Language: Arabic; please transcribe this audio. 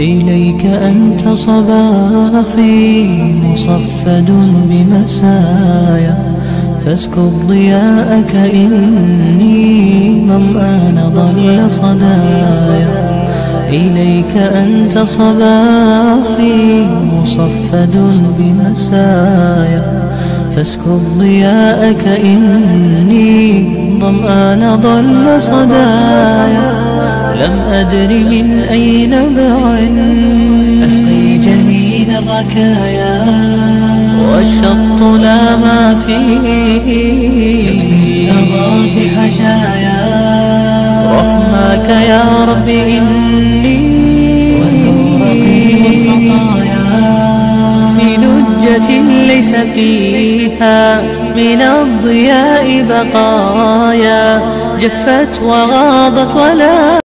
إليك أنت صباحي مصفد بمسايا. فاسكب ضياءك إني ظمآن ضل صدايا. إليك أنت صباحي مصفد بمسايا. فاسكب ضياءك إني ظمآن ضل صدايا. لم أدر من أين بعد أسقي جنين الركايا والشط لا ما فيه يطفي حشايا رحماك يا رب إني وثورقي والخطايا في لجة ليس فيها من الضياء بقايا. جفت وغاضت ولا